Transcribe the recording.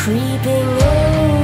creeping in.